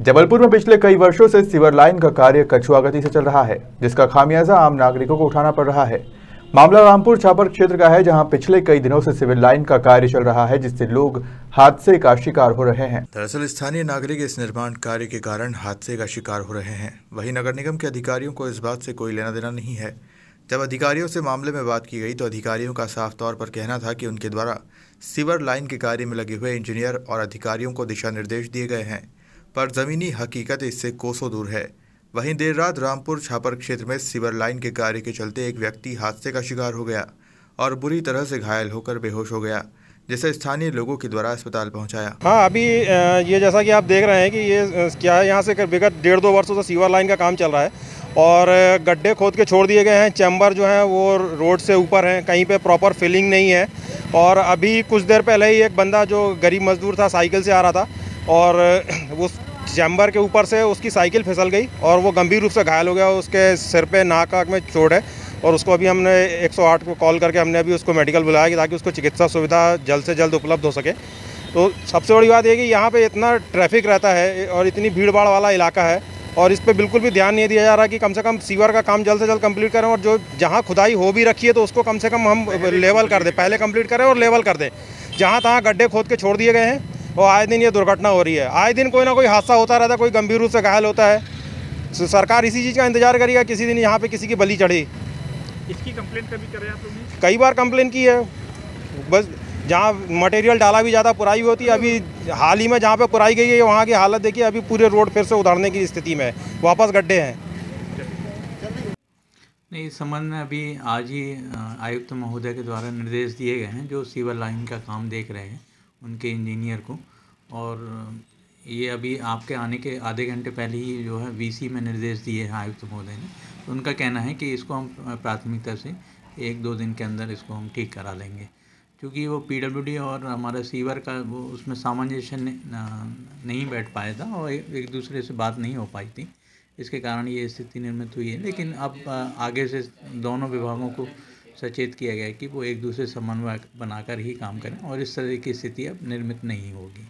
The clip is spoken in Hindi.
जबलपुर में पिछले कई वर्षों से सीवर लाइन का कार्य कछुआ गति से चल रहा है, जिसका खामियाजा आम नागरिकों को उठाना पड़ रहा है। मामला रामपुर छापर क्षेत्र का है, जहाँ पिछले कई दिनों से सिविल लाइन का कार्य चल रहा है, जिससे लोग हादसे का शिकार हो रहे हैं। दरअसल स्थानीय नागरिक इस निर्माण कार्य के कारण हादसे का शिकार हो रहे हैं। वहीं नगर निगम के अधिकारियों को इस बात से कोई लेना देना नहीं है। जब अधिकारियों से मामले में बात की गई तो अधिकारियों का साफ़ तौर पर कहना था कि उनके द्वारा सीवर लाइन के कार्य में लगे हुए इंजीनियर और अधिकारियों को दिशा निर्देश दिए गए हैं। पर ज़मीनी हकीकत इससे कोसों दूर है। वहीं देर रात रामपुर छापर क्षेत्र में सीवर लाइन के कार्य के चलते एक व्यक्ति हादसे का शिकार हो गया और बुरी तरह से घायल होकर बेहोश हो गया, जिसे स्थानीय लोगों के द्वारा अस्पताल पहुँचाया। हाँ अभी ये जैसा कि आप देख रहे हैं कि ये क्या है, यहाँ से विगत डेढ़ दो वर्षों से सीवर लाइन का काम चल रहा है और गड्ढे खोद के छोड़ दिए गए हैं, चैम्बर जो हैं वो रोड से ऊपर हैं, कहीं पे प्रॉपर फिलिंग नहीं है और अभी कुछ देर पहले ही एक बंदा जो गरीब मजदूर था, साइकिल से आ रहा था और उस चैम्बर के ऊपर से उसकी साइकिल फिसल गई और वो गंभीर रूप से घायल हो गया उसके सिर पे नाक आँख में चोट है और उसको अभी हमने 108 को कॉल करके हमने अभी उसको मेडिकल बुलाया कि ताकि उसको चिकित्सा सुविधा जल्द से जल्द उपलब्ध हो सके। तो सबसे बड़ी बात यह कि यहाँ पे इतना ट्रैफ़िक रहता है और इतनी भीड़ भाड़ वाला इलाका है और इस पर बिल्कुल भी ध्यान नहीं दिया जा रहा कि कम से कम सीवर का काम जल्द से जल्द कंप्लीट करें और जो जहाँ खुदाई हो भी रखी है तो उसको कम से कम हम लेवल कर दें पहले कंप्लीट करें और लेवल कर दें। जहाँ तहाँ गड्ढे खोद के छोड़ दिए गए हैं और आए दिन ये दुर्घटना हो रही है। आए दिन कोई ना कोई हादसा होता रहता है कोई गंभीर रूप से घायल होता है। तो सरकार इसी चीज़ का इंतज़ार करेगा किसी दिन यहाँ पे किसी की बलि चढ़े। इसकी कंप्लेन कभी करें आप लोग कई बार कंप्लेन की है। बस जहाँ मटेरियल डाला भी ज़्यादा पुराई होती है अभी हाल ही में जहाँ पे पुराई गई है वहाँ की हालत देखिए अभी पूरे रोड फिर से उधारने की स्थिति में वापस गड्ढे हैं। नहीं इस संबंध में अभी आज ही आयुक्त महोदय के द्वारा निर्देश दिए गए हैं जो सीवर लाइन का काम देख रहे हैं। उनके इंजीनियर को। और ये अभी आपके आने के आधे घंटे पहले ही जो है वीसी में निर्देश दिए हैं आयुक्त महोदय ने। तो उनका कहना है कि इसको हम प्राथमिकता से एक दो दिन के अंदर इसको हम ठीक करा लेंगे। क्योंकि वो पीडब्ल्यूडी और हमारा सीवर का वो उसमें सामंजस्य नहीं बैठ पाया था और एक दूसरे से बात नहीं हो पाई थी। इसके कारण ये स्थिति निर्मित हुई है। लेकिन अब आगे से दोनों विभागों को सचेत किया गया कि वो एक दूसरे समन्वय बनाकर ही काम करें और इस तरह की स्थिति अब निर्मित नहीं होगी।